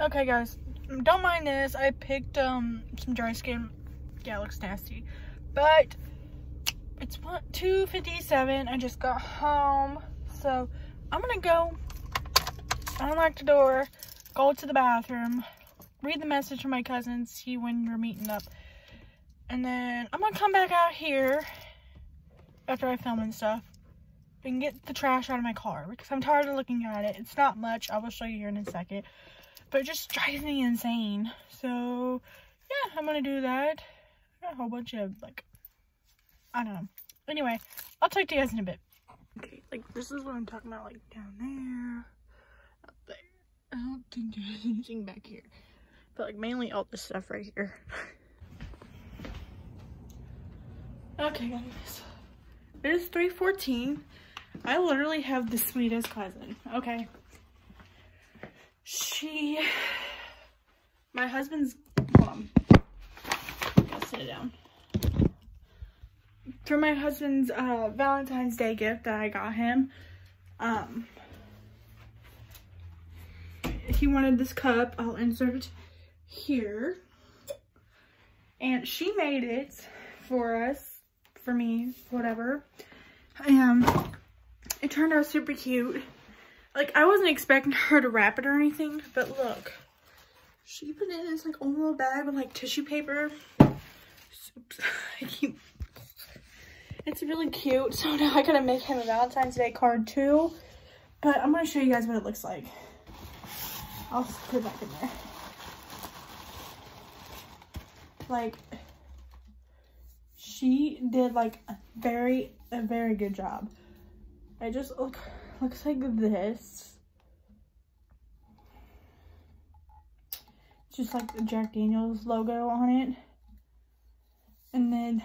Okay, guys, don't mind this. I picked um some dry skin. Yeah, looks nasty. But it's 2.57. I just got home. So I'm going to go unlock the door, go to the bathroom, read the message from my cousin, see when we're meeting up. And then I'm going to come back out here after I film and stuff and get the trash out of my car because I'm tired of looking at it. It's not much. I will show you here in a second. But it just drives me insane. So, yeah, I'm to do that. A whole bunch of, like, I don't know. Anyway, I'll talk to you guys in a bit. Okay, like, this is what I'm talking about, like, down there, up there. I don't think there's anything back here. But, like, mainly all this stuff right here. okay, guys. It is 314. I literally have the sweetest cousin, okay? She, my husband's, sit down. For my husband's uh, Valentine's Day gift that I got him, um, he wanted this cup. I'll insert it here. And she made it for us, for me, whatever. And it turned out super cute. Like, I wasn't expecting her to wrap it or anything, but look. She put it in this, like, little bag with, like, tissue paper. Oops. It's really cute. So now I gotta make him a Valentine's Day card, too. But I'm gonna show you guys what it looks like. I'll put it back in there. Like, she did, like, a very, a very good job. I just look looks like this. Just like the Jack Daniels logo on it. And then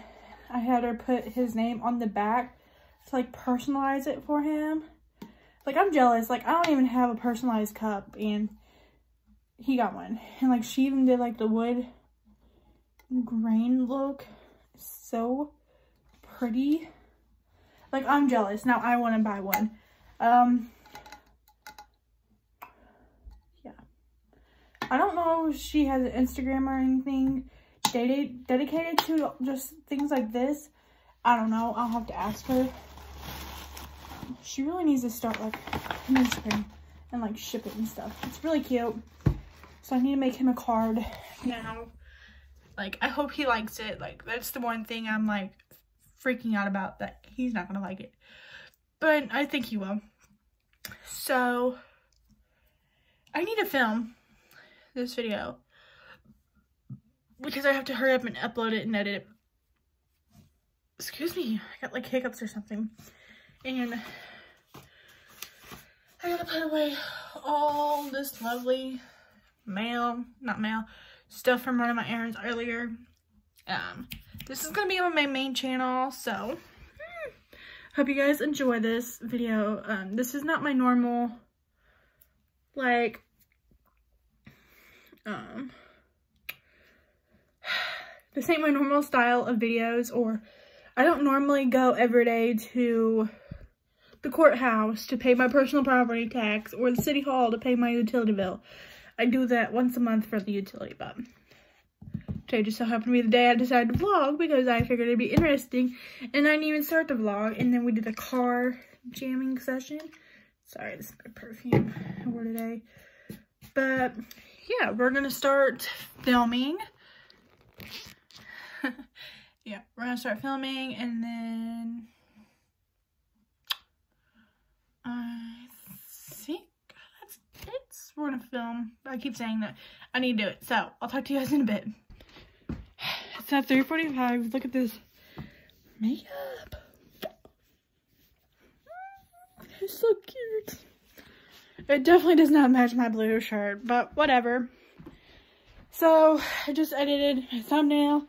I had her put his name on the back to like personalize it for him. Like I'm jealous. Like I don't even have a personalized cup and he got one. And like she even did like the wood grain look. So pretty. Like I'm jealous. Now I want to buy one. Um, yeah. I don't know if she has an Instagram or anything ded dedicated to just things like this. I don't know. I'll have to ask her. She really needs to start like an Instagram and like ship it and stuff. It's really cute. So I need to make him a card now. Like, I hope he likes it. Like, that's the one thing I'm like freaking out about that he's not to like it. But I think he will. So, I need to film this video because I have to hurry up and upload it and edit it. Excuse me, I got like hiccups or something. And I gotta put away all this lovely mail, not mail, stuff from running my errands earlier. Um, this is gonna be on my main channel, so Hope you guys enjoy this video. Um, this is not my normal, like, um, this ain't my normal style of videos, or I don't normally go every day to the courthouse to pay my personal property tax, or the city hall to pay my utility bill. I do that once a month for the utility bill. Today just so happened to be the day I decided to vlog because I figured it'd be interesting. And I didn't even start the vlog. And then we did a car jamming session. Sorry, this is my perfume wore today. But yeah, we're going to start filming. yeah, we're going to start filming and then I think that's it. We're going to film. I keep saying that. I need to do it. So I'll talk to you guys in a bit. At 3.45. Look at this makeup. It's so cute. It definitely does not match my blue shirt, but whatever. So, I just edited my thumbnail,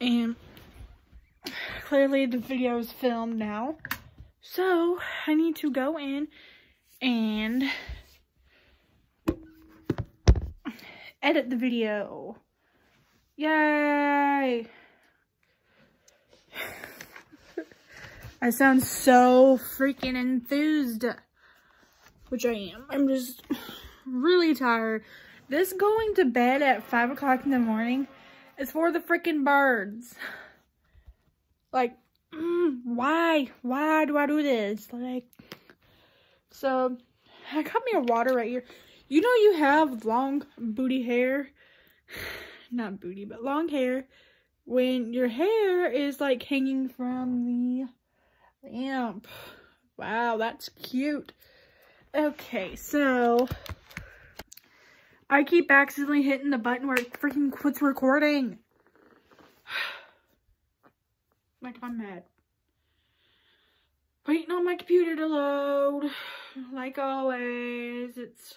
and clearly the video is filmed now. So, I need to go in and edit the video. Yay! I sound so freaking enthused. Which I am. I'm just really tired. This going to bed at 5 o'clock in the morning is for the freaking birds. Like, mm, why? Why do I do this? Like, so, I got me a water right here. You know you have long booty hair. Not booty, but long hair. When your hair is like hanging from the lamp. Wow, that's cute. Okay, so I keep accidentally hitting the button where it freaking quits recording. like, I'm mad. Waiting on my computer to load. Like always, it's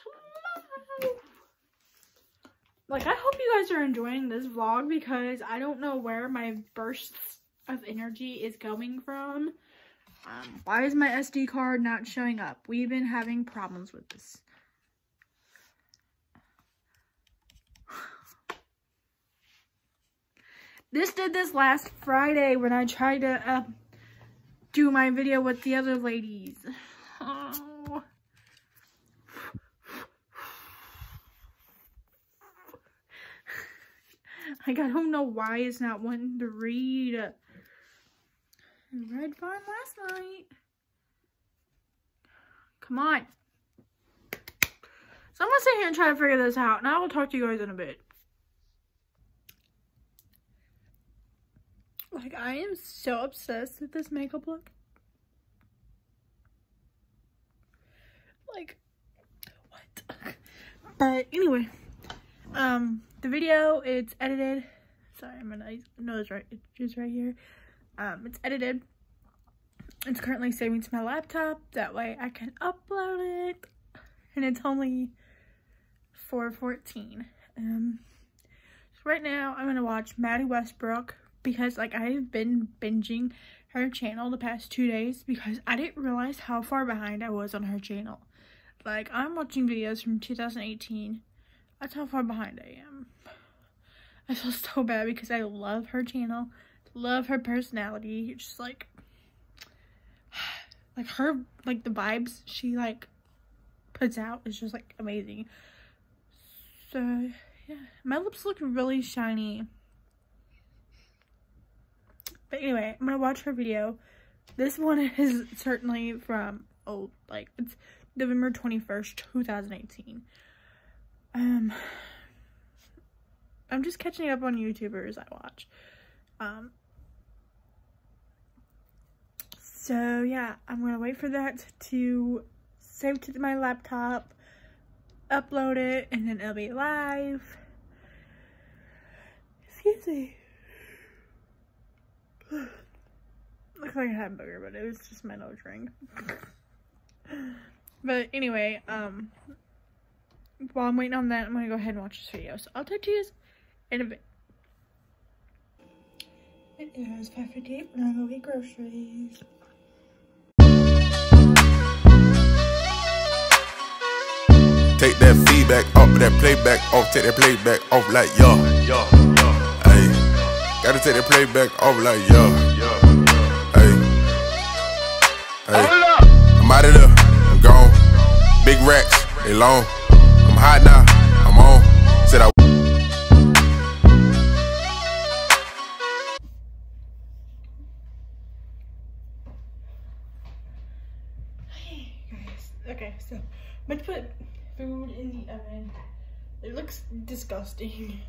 Like, I hope you guys are enjoying this vlog because I don't know where my bursts of energy is coming from. Um, why is my SD card not showing up? We've been having problems with this. This did this last Friday when I tried to uh, do my video with the other ladies. Oh. Like, I don't know why it's not wanting to read. I read fine last night. Come on. So I'm gonna sit here and try to figure this out, and I will talk to you guys in a bit. Like, I am so obsessed with this makeup look. Like, what? but anyway, um, the video, it's edited. Sorry, I'm gonna nose right, it's just right here. Um, it's edited. It's currently saving to my laptop. That way I can upload it. And it's only 4.14. Um, so right now I'm gonna watch Madi Westbrooke because like I've been binging her channel the past two days because I didn't realize how far behind I was on her channel. Like I'm watching videos from 2018. That's how far behind I am. I feel so bad because I love her channel, love her personality. Just like, like her, like the vibes she like puts out is just like amazing. So yeah, my lips look really shiny. But anyway, I'm gonna watch her video. This one is certainly from, oh, like, it's November 21st, 2018. Um, I'm just catching up on YouTubers I watch. Um, so yeah, I'm gonna wait for that to save to my laptop, upload it, and then it'll be live. Excuse me. Looks like a hamburger, but it was just my nose ring. but anyway, um, while I'm waiting on that, I'm gonna go ahead and watch this video. So I'll talk to you in a bit. It is 5.58 when I go get groceries. Take that feedback off, that playback off, take that playback off like yo. Hey, gotta take that playback off like yo. Yo, Hey, hey. I'm out of there, I'm gone. Big racks, they long. I'm hot now, I'm on. Said I. Okay, so I'm going to put food in the oven. It looks disgusting.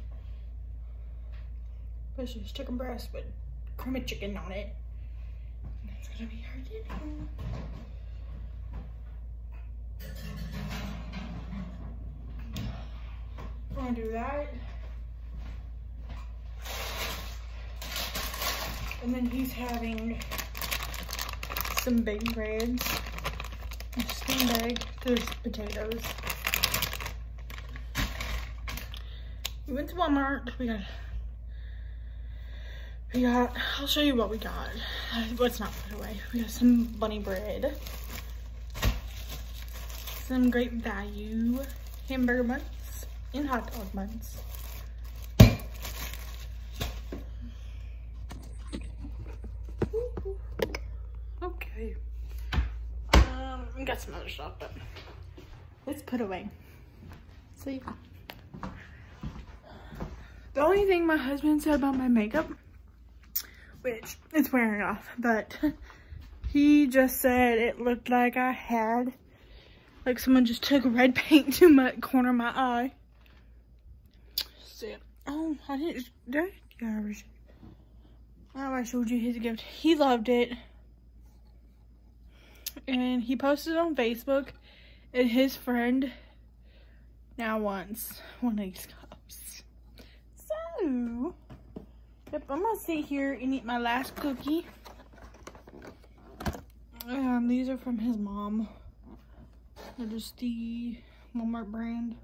But it's just chicken breast with creamy chicken on it. And that's gonna be our dinner. I'm gonna do that. And then he's having some baked breads. Steam bag. There's potatoes. We went to Walmart. We got, we got, I'll show you what we got. What's not put away. We got some bunny bread. Some great value hamburger buns and hot dog buns. Okay. Um, we got some other stuff, but let's put away. So yeah. The only thing my husband said about my makeup, which it's wearing off, but he just said it looked like I had, like someone just took red paint to my corner of my eye. So, oh, I didn't, did I? Oh, I showed you his gift. He loved it. And he posted on Facebook and his friend now wants one of these. Yep, I'm gonna sit here and eat my last cookie. Um, these are from his mom. They're just the Walmart brand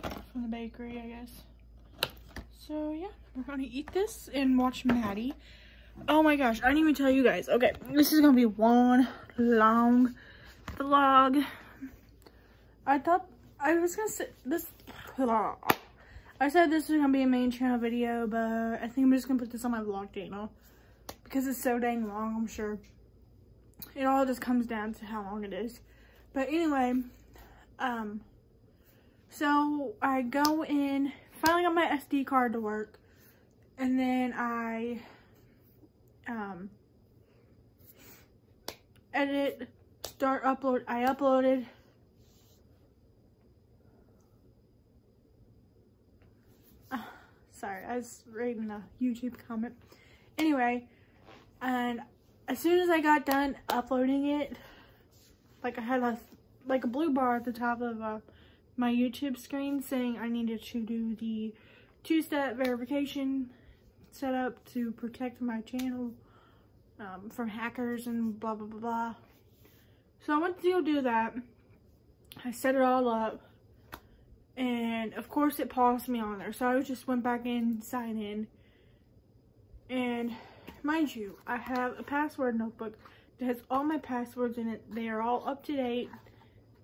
from the bakery, I guess. So, yeah, we're gonna eat this and watch Madi. Oh my gosh, I didn't even tell you guys. Okay, this is gonna be one long vlog. I thought I was gonna say this. I said this was gonna be a main channel video, but I think I'm just gonna put this on my vlog channel because it's so dang long. I'm sure it all just comes down to how long it is. But anyway, um, so I go in, finally got my SD card to work, and then I um edit, start upload. I uploaded Sorry, I was reading a YouTube comment. Anyway, and as soon as I got done uploading it, like I had a, like a blue bar at the top of uh, my YouTube screen saying I needed to do the two-step verification setup to protect my channel um, from hackers and blah, blah, blah, blah. So I went to do that. I set it all up and of course it paused me on there. So I just went back in sign in. And mind you I have a password notebook that has all my passwords in it. They are all up to date.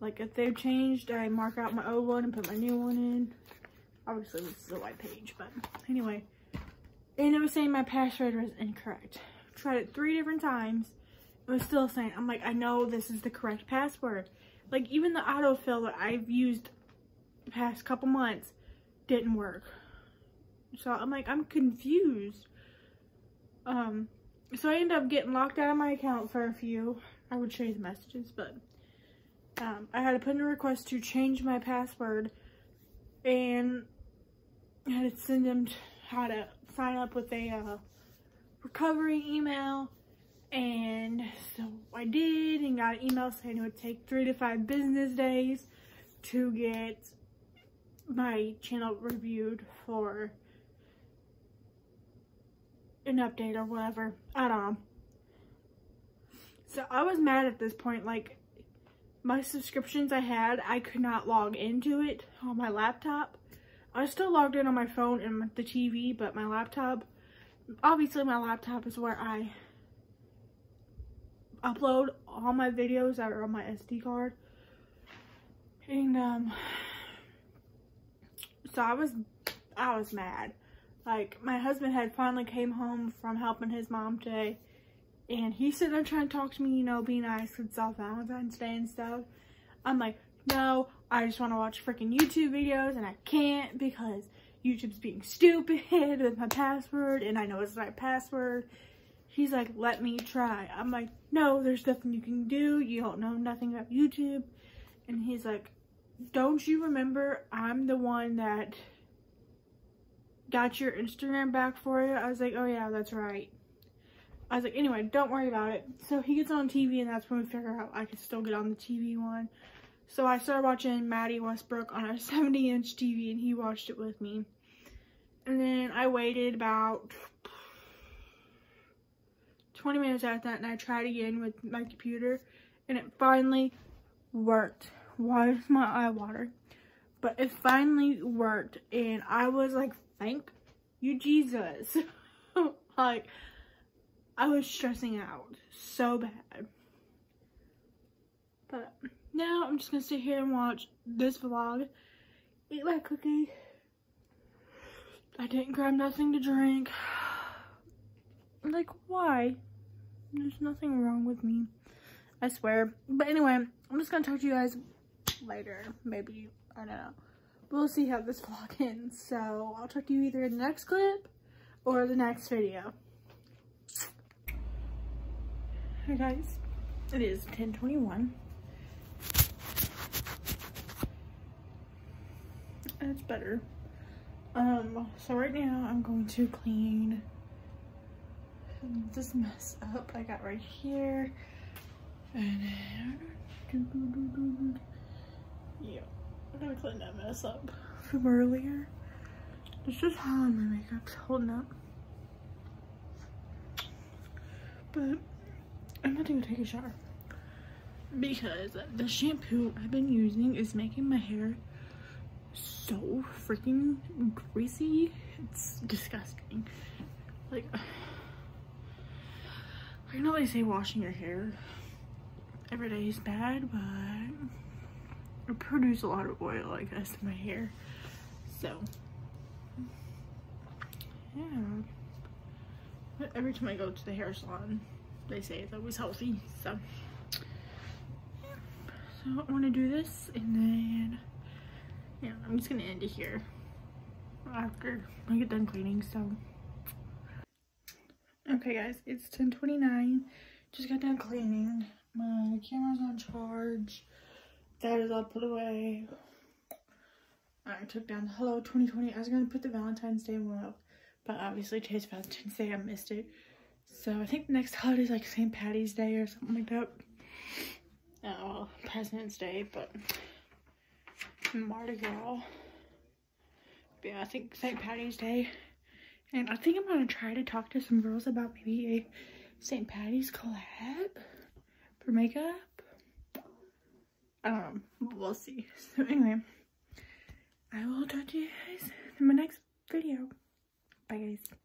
Like if they've changed I mark out my old one and put my new one in. Obviously this is a white page but anyway. And it was saying my password was incorrect. Tried it three different times. It was still saying I'm like I know this is the correct password. Like even the autofill that I've used past couple months didn't work. So I'm like, I'm confused. Um, so I ended up getting locked out of my account for a few. I would show you the messages, but um, I had to put in a request to change my password and I had to send them how to sign up with a uh, recovery email. And so I did and got an email saying it would take three to five business days to get my channel reviewed for an update or whatever. I don't know. So I was mad at this point. Like, my subscriptions I had, I could not log into it on my laptop. I still logged in on my phone and the TV, but my laptop, obviously my laptop is where I upload all my videos that are on my SD card. And, um, so I was, I was mad. Like, my husband had finally came home from helping his mom today. And he's sitting there trying to talk to me, you know, be nice because it's all Valentine's Day and stuff. I'm like, no, I just want to watch freaking YouTube videos and I can't because YouTube's being stupid with my password and I know it's right password. He's like, let me try. I'm like, no, there's nothing you can do. You don't know nothing about YouTube. And he's like, don't you remember I'm the one that got your Instagram back for you? I was like, oh yeah, that's right. I was like, anyway, don't worry about it. So he gets on TV and that's when we figure out I can still get on the TV one. So I started watching Madi Westbrooke on a 70 inch TV and he watched it with me. And then I waited about 20 minutes after that and I tried again with my computer and it finally worked why is my eye water? But it finally worked and I was like, thank you, Jesus. like, I was stressing out so bad. But now I'm just gonna sit here and watch this vlog, eat my cookie. I didn't grab nothing to drink. Like, why? There's nothing wrong with me. I swear. But anyway, I'm just gonna talk to you guys later. Maybe, I don't know. we'll see how this vlog ends. So I'll talk to you either in the next clip or the next video. Hey guys, it is 1021. It's better. Um, so right now I'm going to clean this mess up I got right here. And yeah, I'm gonna clean that mess up from earlier. This is how my makeup's holding up. But I'm about to go take a shower because the shampoo I've been using is making my hair so freaking greasy. It's disgusting. Like, I know they say washing your hair every day is bad, but I produce a lot of oil, I guess, in my hair. So, yeah. Every time I go to the hair salon, they say it's always healthy. So, yeah. So I want to do this and then, yeah, I'm just going to end it here after I get done cleaning. So, Okay guys, it's 1029. Just got done cleaning. My camera's on charge. That is all put away. I took down Hello 2020. I was going to put the Valentine's Day one up. But obviously today's Valentine's Day. I missed it. So I think the next holiday is like St. Patty's Day or something like that. Oh, well, President's Day, but Mardi Gras. But yeah, I think St. Patty's Day. And I think I'm going to try to talk to some girls about maybe a St. Patty's collab for makeup. Know. We'll see. So anyway, I will talk to you guys in my next video. Bye guys.